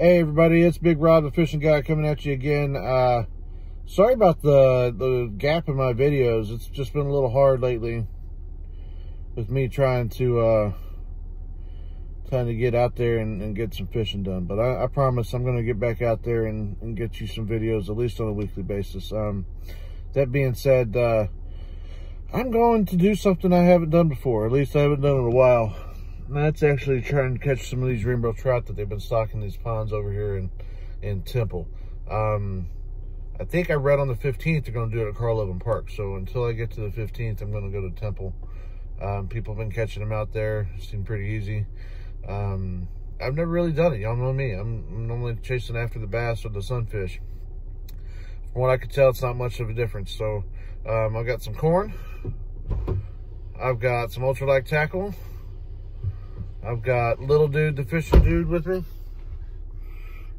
Hey everybody, it's Big Rob, the fishing guy, coming at you again. Uh, sorry about the the gap in my videos. It's just been a little hard lately with me trying to uh, trying to get out there and, and get some fishing done. But I, I promise I'm going to get back out there and, and, get you some videos at least on a weekly basis. Um, that being said, uh, I'm going to do something I haven't done before. At least I haven't done in a while. That's actually trying to catch some of these rainbow trout that they've been stocking these ponds over here in, in Temple. Um, I think I read on the 15th they're going to do it at Carl Levin Park. So until I get to the 15th, I'm going to go to Temple. Um, people have been catching them out there. It seemed pretty easy. Um, I've never really done it. Y'all know me. I'm, I'm, normally chasing after the bass or the sunfish. From what I could tell, it's not much of a difference. So um, I've got some corn. I've got some ultralight tackle. I've got little dude, the fishing dude with me.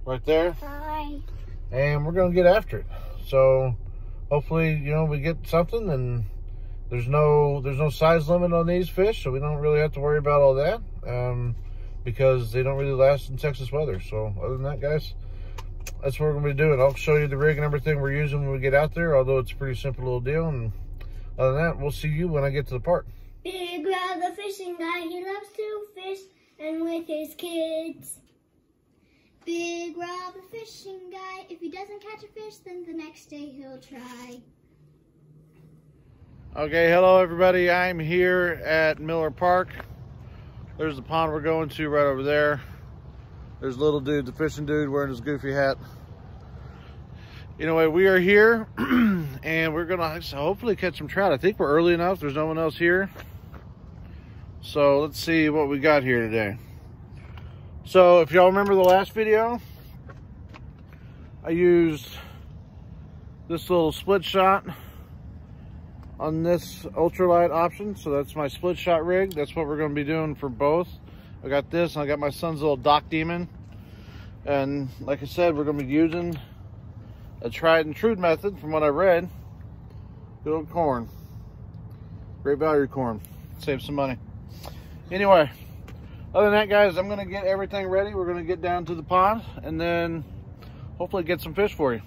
Right there. Hi. And we're going to get after it. So hopefully, you know, we get something and there's no there's no size limit on these fish, so we don't really have to worry about all that um, because they don't really last in Texas weather. So other than that, guys, that's what we're going to be doing. I'll show you the rig and everything we're using when we get out there, although it's a pretty simple little deal. And other than that, we'll see you when I get to the park. Big Rob, the fishing guy, he loves to fish and with his kids. Big Rob, the fishing guy, if he doesn't catch a fish, then the next day he'll try. Okay, hello everybody. I'm here at Miller Park. There's the pond we're going to right over there. There's little dude, the fishing dude, wearing his goofy hat. Anyway, we are here and we're gonna hopefully catch some trout. I think we're early enough. There's no one else here. So let's see what we got here today. So if y'all remember the last video, I used this little split shot on this ultralight option. So that's my split shot rig. That's what we're going to be doing for both. I got this and I got my son's little Dock Demon. And like I said, we're going to be using a tried and true method from what I read. Good old corn. Great value corn. Save some money. Anyway, other than that, guys, I'm to get everything ready. We're to get down to the pond and then hopefully get some fish for you.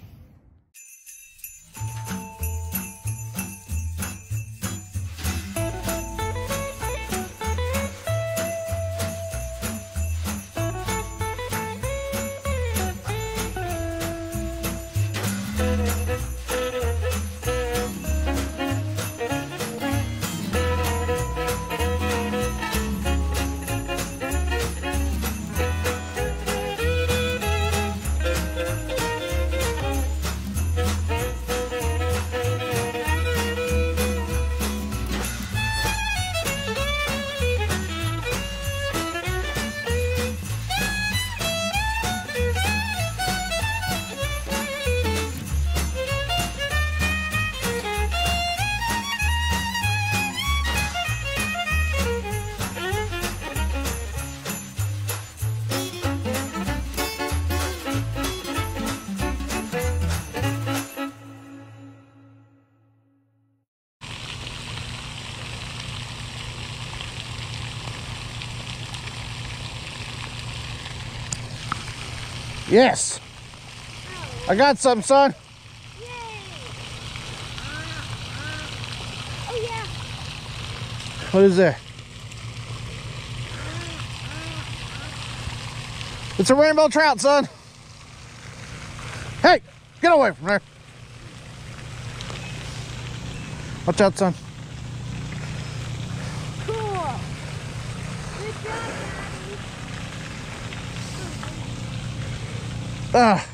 Yes. I got some, son. Yay. Oh, yeah. What is that? It's a rainbow trout, son. Hey, get away from there. Watch out, son. Cool. Good job, Daddy. Ah.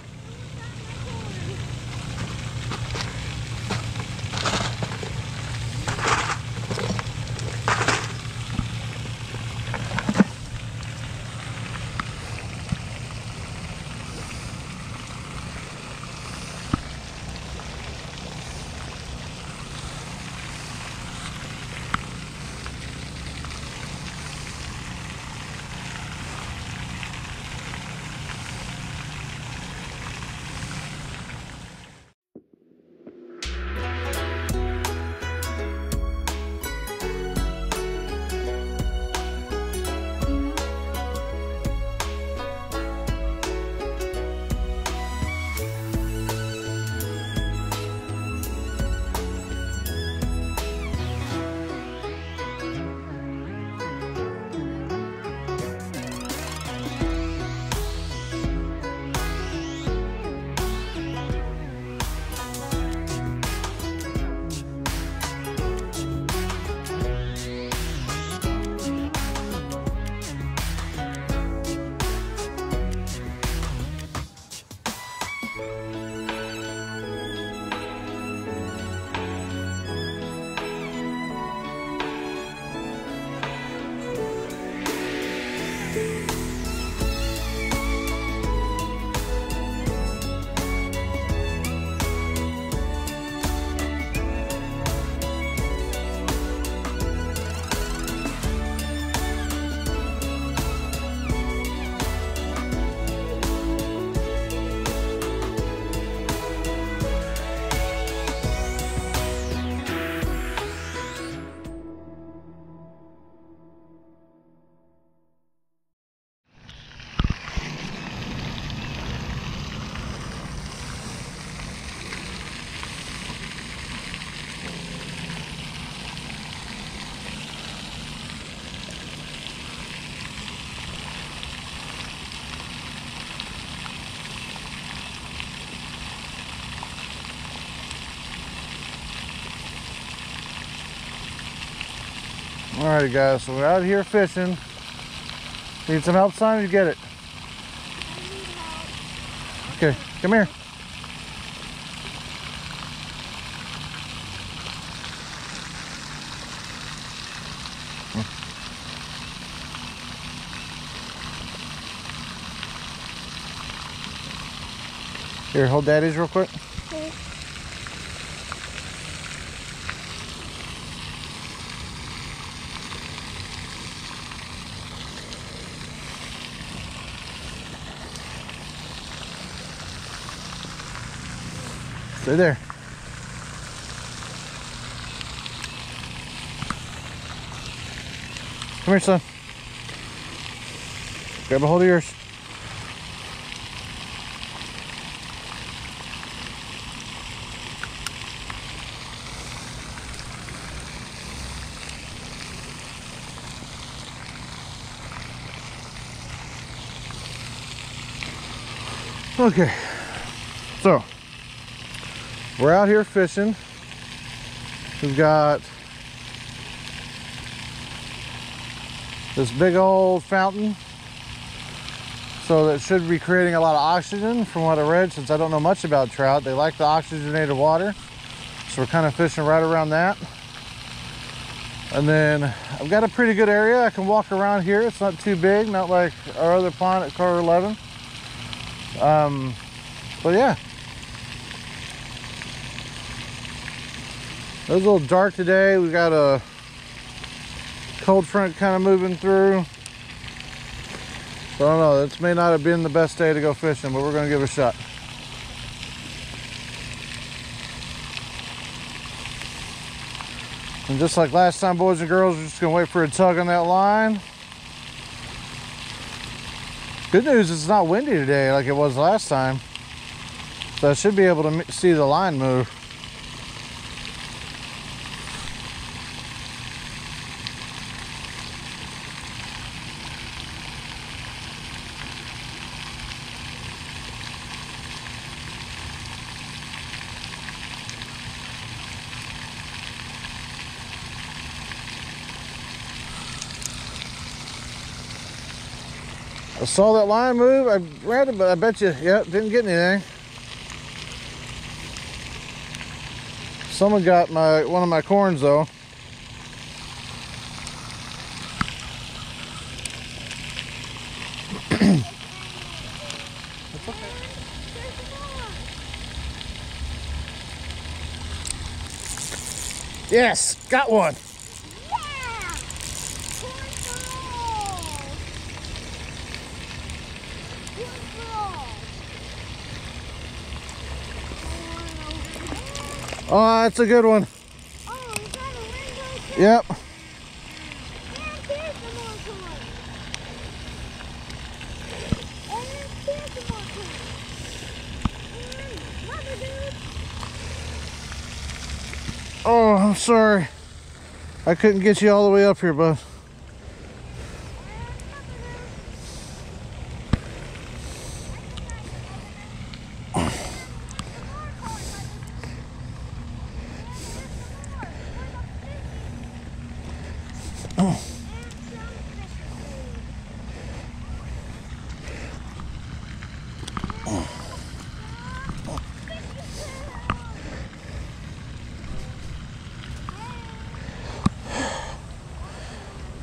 Alrighty guys, so we're out here fishing. Need some help, son? You get it. Okay, come here. Here, hold daddy's real quick. Okay. Stay there. Come here, son. Grab a hold of yours. Okay, so we're out here fishing. We've got this big old fountain. So that should be creating a lot of oxygen from what I read since I don't know much about trout. They like the oxygenated water. So we're kind of fishing right around that. And then I've got a pretty good area. I can walk around here. It's not too big, not like our other pond at Carter 11. Um, but yeah, it was a little dark today. We got a cold front kind of moving through. So I don't know, this may not have been the best day to go fishing, but we're gonna give it a shot. And just like last time, boys and girls, we're just gonna wait for a tug on that line. Good news, it's not windy today like it was last time. So I should be able to see the line move. I saw that line move. I read it, but I bet you, yep, didn't get anything. Someone got my one of my corns though. Yes, got one. Yeah! Oh, that's a good one. Oh, a? Yep. Oh, I'm sorry. I couldn't get you all the way up here, bud.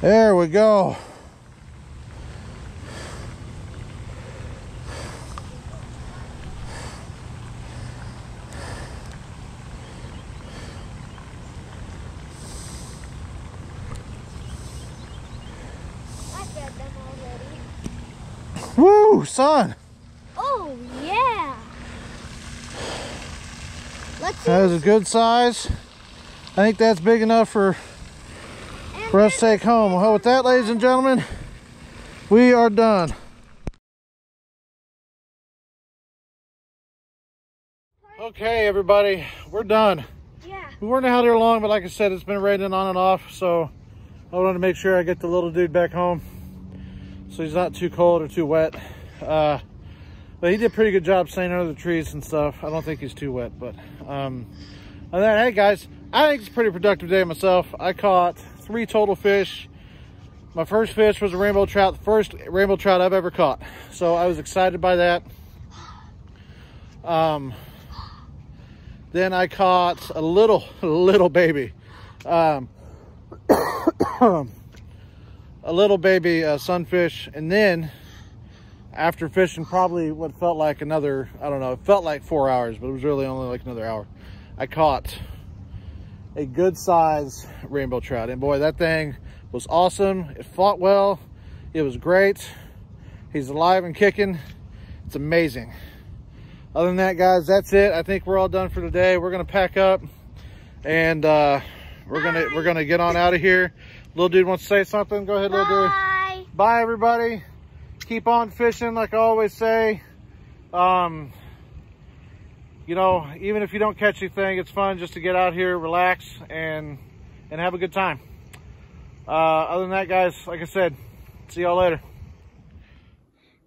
There we go. I fed them already. Woo, son. Oh, yeah. Let's. That is a good size. I think that's big enough for, for us to take home. Well, with that, ladies and gentlemen, we are done. Okay, everybody, we're done. Yeah. We weren't out here long, but like I said, it's been raining on and off, so I wanted to make sure I get the little dude back home so he's not too cold or too wet. Uh, but he did a pretty good job staying under the trees and stuff. I don't think he's too wet, but um, than that, hey guys, I think it's a pretty productive day myself. I caught three total fish. My first fish was a rainbow trout, the first rainbow trout I've ever caught. So I was excited by that. Um, then I caught a little, little baby. Um, a little baby uh, sunfish. And then after fishing probably what felt like another, I don't know, it felt like four hours, but it was really only like another hour. I caught a good size rainbow trout. And boy, that thing was awesome. It fought well. It was great. He's alive and kicking. It's amazing. Other than that, guys, that's it. I think we're all done for today. We're gonna pack up and uh, we're Bye. gonna we're gonna get on out of here. Little dude wants to say something. Go ahead, Bye. little dude. Bye, everybody. Keep on fishing, like I always say. Um, you know, even if you don't catch anything, it's fun just to get out here, relax, and and have a good time. Uh, other than that, guys, like I said, see y'all later.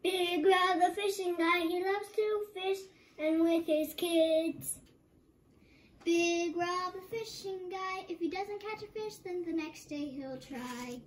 Big Rob, the fishing guy, he loves to fish and with his kids. Big Rob, the fishing guy, if he doesn't catch a fish, then the next day he'll try.